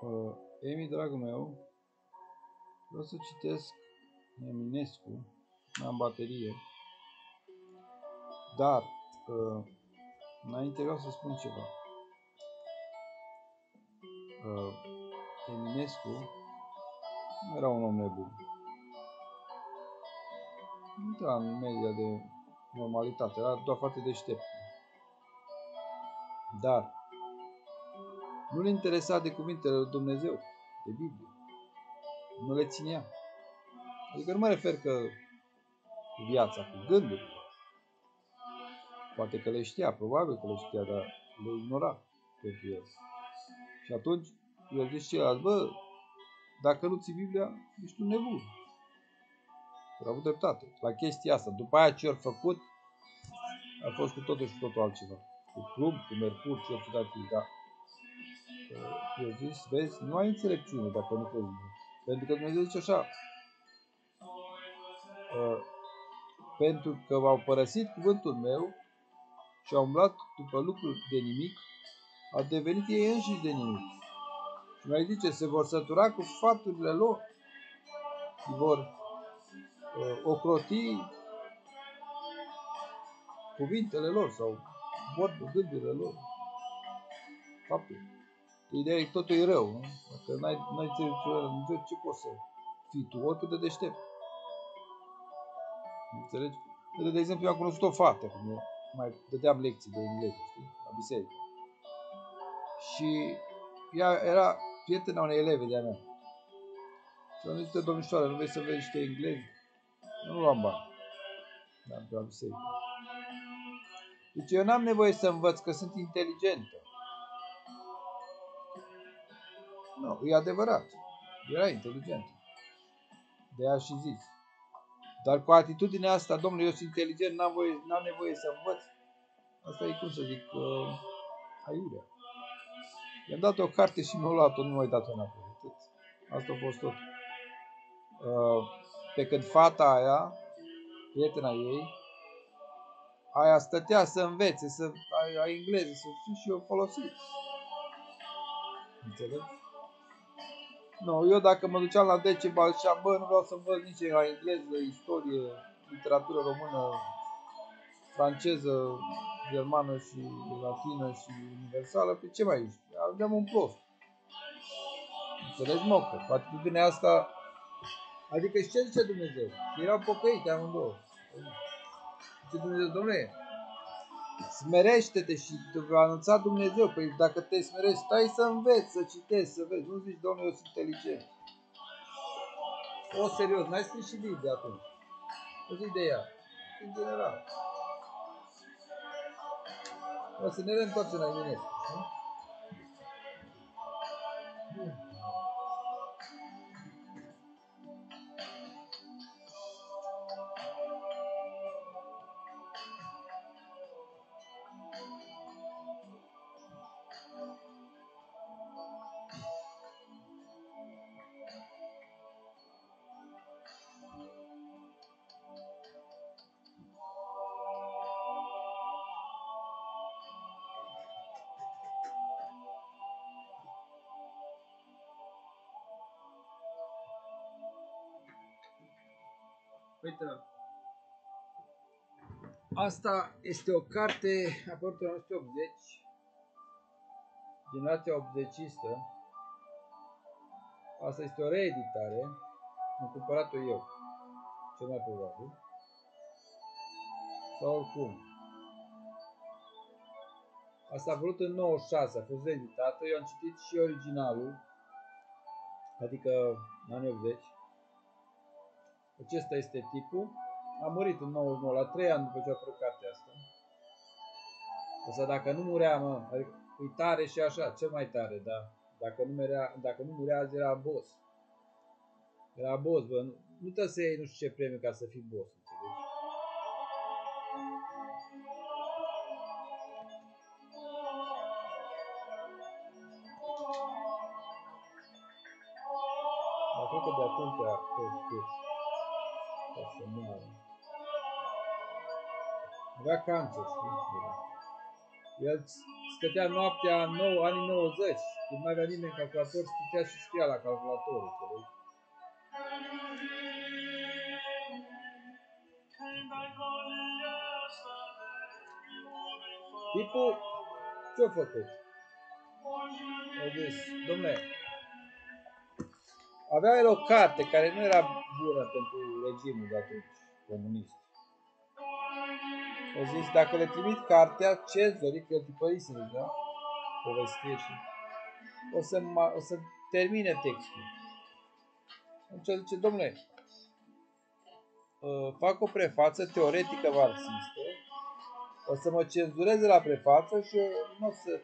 Uh, Emi, dragul meu, vreau să citesc Eminescu, am baterie, dar uh, înainte vreau să spun ceva. Uh, Eminescu nu era un om nebun. Nu intra în media de normalitate, era doar foarte deștept. Dar nu le interesa de cuvintele lui Dumnezeu, de Biblie. Nu le ținea. Adică nu mă refer că cu viața, cu gândurile. Poate că le știa, probabil că le știa, dar le ignora pentru el. Și atunci el zice ceilalți, bă, dacă nu ții Biblia, ești un nebun. Și a avut dreptate la chestia asta. După aia ce au făcut, a fost cu totul și totul altceva. Cu club, cu Mercur, ce au făcut dar eu zis, vezi, nu ai înțelepciune dacă nu crezi în Pentru că Dumnezeu zice așa, uh, pentru că v-au părăsit cuvântul meu și au umblat după lucruri de nimic, au devenit ei înșiși de nimic. Și mai zice, se vor sătura cu fapturile lor și vor uh, ocroti cuvintele lor sau vorbă, gândurile lor. Faptul. Ideea e că totul e rău, nu? Dacă n-ai, n-ai ce, ce poți să fii tu, oricât de deștept. Înțelegi? De, de exemplu, eu am cunoscut o fată, când mai dădeam lecții de engleză, știi? La biserică. Și ea era prietena unei elevi de-a mea. Și am zis, domnișoară, nu vrei să vezi niște englezi? Eu nu luam bani. Dar la biserică. Deci eu n-am nevoie să învăț că sunt inteligentă. E adevărat. Era inteligent. De a și zis. Dar cu atitudinea asta, domnule, eu sunt inteligent, n-am, voie, n-am nevoie să învăț. Asta e, cum să zic, uh, aiurea. I-am dat o carte și mi-au luat-o, nu mai dat-o înapoi. Atât. Asta a fost tot. Uh, pe când fata aia, prietena ei, aia stătea să învețe, să ai engleză, să știu și eu folosit. Înțelegi? Nu, eu dacă mă duceam la Decebal și bă, nu vreau să învăț nici la engleză, istorie, literatură română, franceză, germană și latină și universală, pe ce mai ești? Aveam un plus. Înțelegi, mă, cu atitudinea asta, adică și ce zice Dumnezeu? Erau pocăite amândouă. Zice Dumnezeu, domnule, Smerește-te și te va anunța Dumnezeu. Păi dacă te smerești, stai să înveți, să citești, să vezi. Nu zici, Doamne, eu sunt inteligent. O, serios, n-ai scris și de atunci. O zi de ea. În general. O să ne reîntoarcem la Eminescu. Uite, asta este o carte apărută în 1980, generația 80 Asta este o reeditare, am cumpărat-o eu, cel mai probabil. Sau oricum. Asta a vrut în 96, a fost reeditată, eu am citit și originalul, adică în anii 80. Acesta este tipul. A murit în 99, la 3 ani după ce a apărut cartea asta. Însă dacă nu murea, mă, adică e tare și așa, cel mai tare, da. Dacă nu murea, dacă nu murea azi era boss. Era boss, bă, nu, nu trebuie să iei nu știu ce premiu ca să fii boss, înțelegi? Dar cred că de atunci a fost ca să moară. Avea cancer, știi? El stătea noaptea 9, anii 90, când nu avea nimeni calculator, stătea și scria la calculator. Înțelegi? Tipul ce-a făcut? A zis, domnule, avea el o carte care nu era bună pentru regimul de atunci, comunist. A zis, dacă le trimit cartea, Cezorii, că tipărise deja, povestie și o să, o să termine textul. Atunci zice, domnule, uh, fac o prefață teoretică marxistă, o să mă cenzureze la prefață și nu o să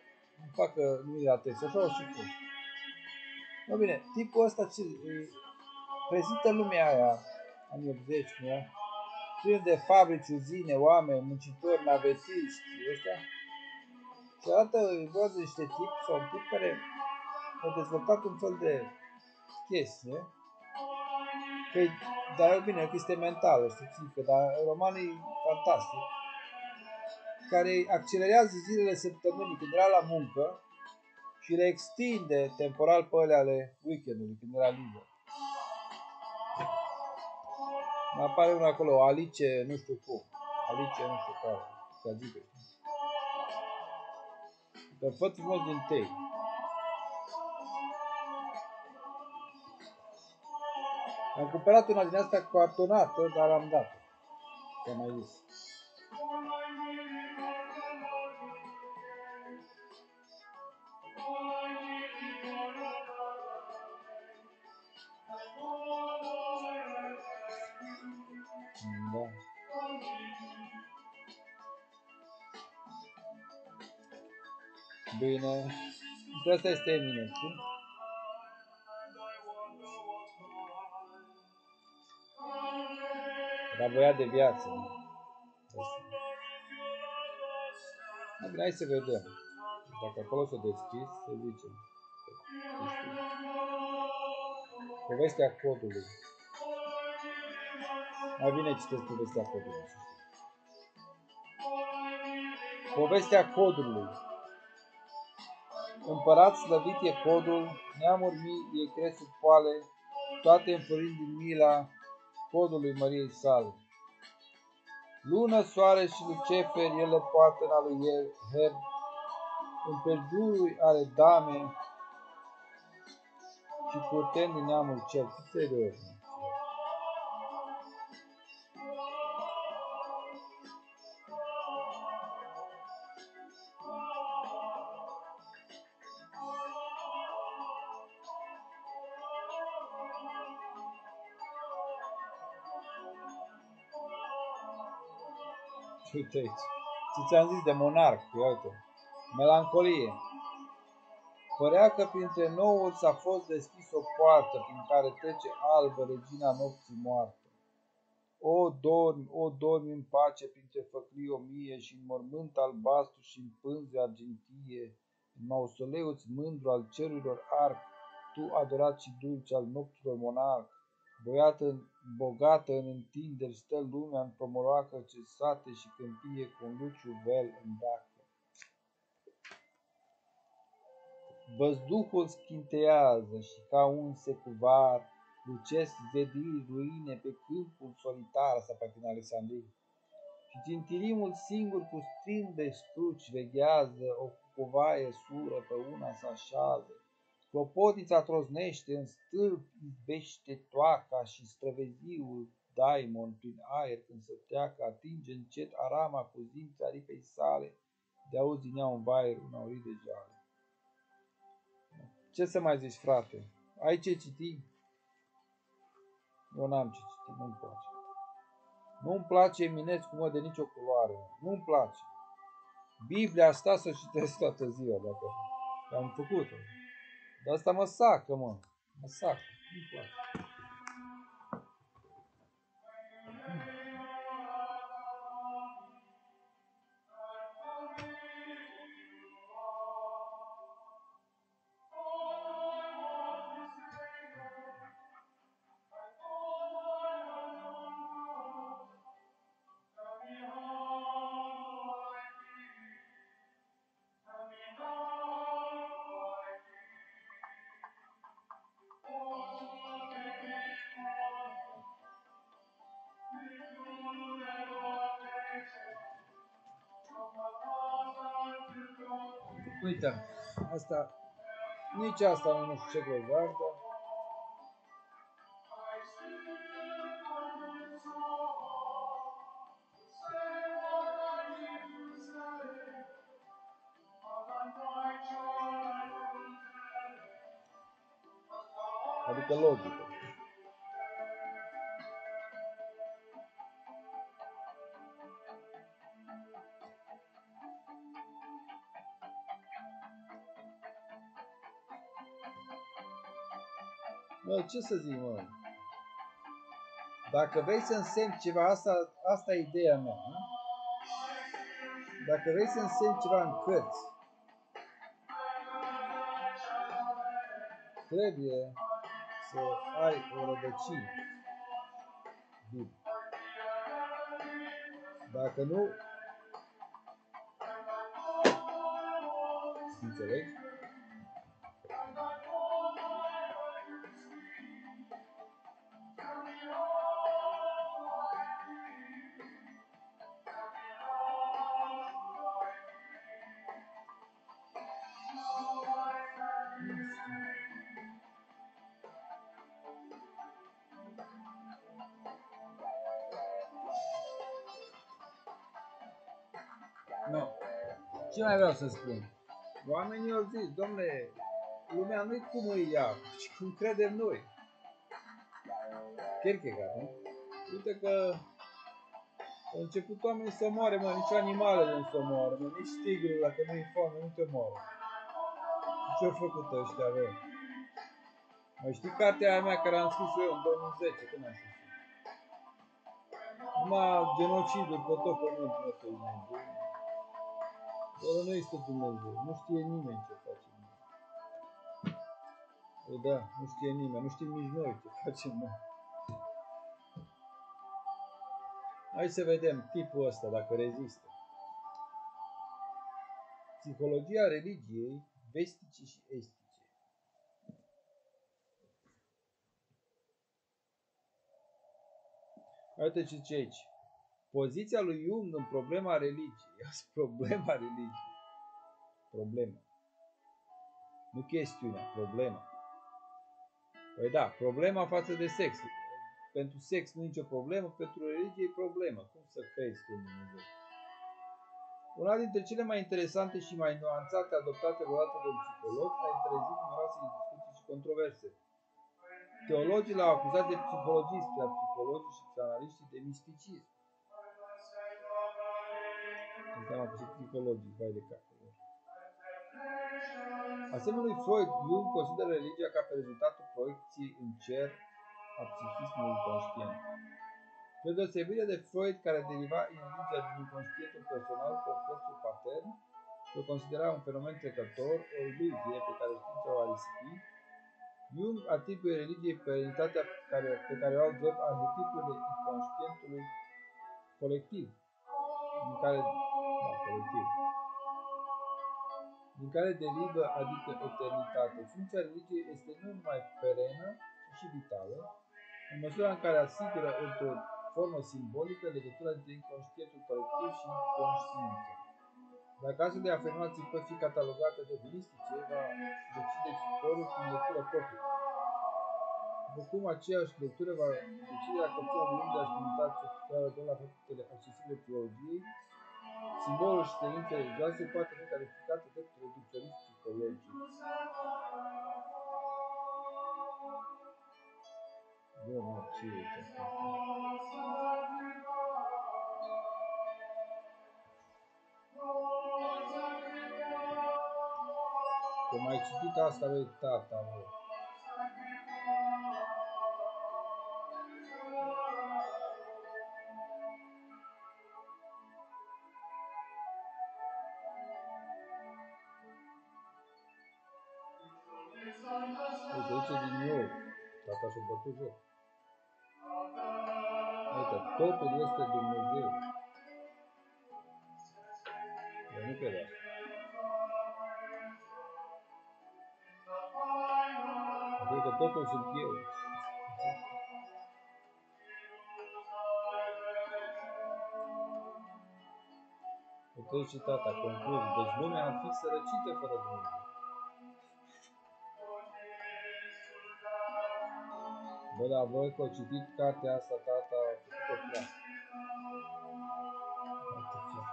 facă nimic la text, așa o și fost. No bine, tipul ăsta ce, prezintă lumea aia, anii 80, nu? plin de fabrici, uzine, oameni, muncitori, navetiști, ăștia. Și arată, vorba de niște tip sau un tip care a dezvoltat un fel de chestie, că dar bine, că este mental, știi, că dar romanul e fantastic, care accelerează zilele săptămânii când era la muncă și le extinde temporal pe alea ale weekendului, când era liber. Mai apare unul acolo, Alice, nu știu cum. Alice, nu știu care. Să zică. Dar fă frumos din tei. Am cumpărat una din asta cartonată, dar am dat-o. Că mai zis. Bine. Și asta este Eminescu. Era băiat de viață. Da, bine, hai să vedem. Dacă acolo s-a deschis, să zicem. Povestea codului. Mai bine citesc povestea codului. Povestea codului. Împărat slăvit e codul, neamuri mii e cresc sub poale, toate înflorind din mila codului Măriei sale. Lună, soare și lucefer, ele poartă în lui el, her, în perjurul are dame și curten din neamul cel. Serios. Uite aici. Ce ți-am zis de monarh, ia uite. Melancolie. Părea că printre noul s-a fost deschis o poartă prin care trece albă regina nopții moarte. O dormi, o dormi în pace printre făclii o mie și în mormânt albastru și în pânze argintie, în mausoleul mândru al cerurilor arc, tu adorat și dulce al nopților monarh, Boiată, bogată în întinderi stă lumea în pomoroacă ce sate și câmpie cu un luciu vel în dacă. Văzduhul schintează și ca un secuvar lucesc zediri ruine pe câmpul solitar, să pe Alexandrie. Și tintirimul singur cu strinde struci veghează, o covaie sură pe una să așează Clopotița troznește în stâlp, izbește toaca și străveziul daimon prin aer când se teacă, atinge încet arama cu zimți aripei sale, de auzi din ea un bayer, un aurit de jale. Ce să mai zici, frate? Ai ce citi? Eu n-am ce citi, nu-mi place. Nu-mi place Eminescu, mă, de nicio culoare. Nu-mi place. Biblia asta să citesc toată ziua, dacă am făcut-o. Dar asta mă sacă, mă. Mă sacă. Nu-mi place. Uite, asta, nici asta nu știu ce grozav, dar Adică logică. Ce să zic, mă? Dacă vrei să însemni ceva, asta, asta e ideea mea, nu? Dacă vrei să însemni ceva în cărți, trebuie să ai o rădăcină. Bine. Dacă nu, înțelegi? Ce mai vreau să spun? Oamenii au zis, domnule, lumea nu-i cum îi ia, ci cum credem noi. Kierkegaard, nu? Uite că au început oamenii să moare, mă, nici animalele nu să moară, mă, nici tigrul, dacă nu-i foame, nu te moară. Ce-au făcut ăștia, bă? Mai știi cartea aia mea care am scris eu în 2010, când am scris Numai genocidul pe tot pământul ăsta, Dumnezeu. Acolo nu este Dumnezeu, nu știe nimeni ce face. O, da, nu știe nimeni, nu știm nici noi ce facem noi. Hai să vedem tipul ăsta, dacă rezistă. Psihologia religiei vestice și estice. Uite ce zice aici. Poziția lui Jung în problema religiei. Problema religiei. Problema. Nu chestiunea, problema. Păi da, problema față de sex. Pentru sex nu e nicio problemă, pentru religie e problemă. Cum să crezi tu în Dumnezeu? Una dintre cele mai interesante și mai nuanțate adoptate vreodată de un psiholog a întrezit numeroase discuții și controverse. Teologii l-au acuzat de psihologist, iar psihologii și psianaliștii de misticism înseamnă că și psihologic, vai de cap. Asemenea lui Freud, Jung consideră religia ca pe rezultatul proiecției în cer a psihismului conștient. Pe deosebire de Freud, care deriva în religia din inconștientul personal complexul patern și o considera un fenomen trecător, o iluzie pe care știința o a risipit, Jung atribuie religiei perenitatea pe care, pe care o au drept arhetipurile inconștientului colectiv, în care colectiv, din care derivă, adică eternitate. Funcția religiei este nu numai perenă, ci și vitală, în măsura în care asigură într-o formă simbolică legătura dintre inconștientul colectiv și conștiință. Dacă astfel de afirmații pot fi catalogate de holistice, va decide scorul prin lectură proprie. După cum aceeași lectură va decide dacă opțiunea de unde aș limita ce la faptele accesibile teologiei, Simbolul și tendințe religioase poate fi calificată de reducționist psihologic. Bă, mă, ce e asta? Că mai citit asta, băi, tata, bă. Uite, aici din nou, tata și-a bătut joc. Uite, totul este Dumnezeu. Eu nu cred asta. Cred că totul sunt eu. Trece tata, concluzii. Deci lumea ar fi sărăcită fără Dumnezeu. Bă, dar voi că au citit cartea asta, tata, a făcut-o prea. Foarte clar.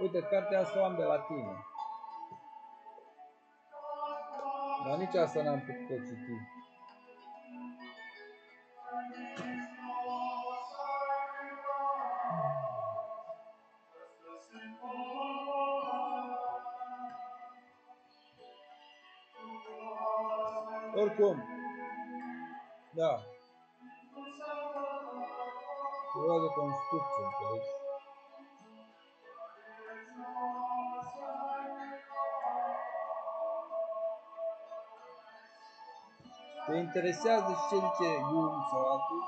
Uite, cartea asta o am de la tine. Dar nici asta n-am putut citi. Oricum, da. Ceva de construcție, înțelegi? Te interesează și ce zice Jung sau altul?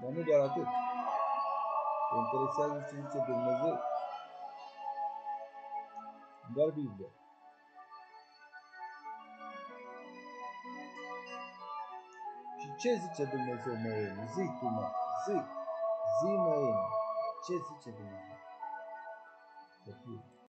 Dar nu doar atât. Te interesează și ce zice Dumnezeu. Doar Biblia. Ce zice Dumnezeu, mă, Eli? Zi tu, mă, zi. Zi, mă, Eli. Ce zice Dumnezeu? Copil.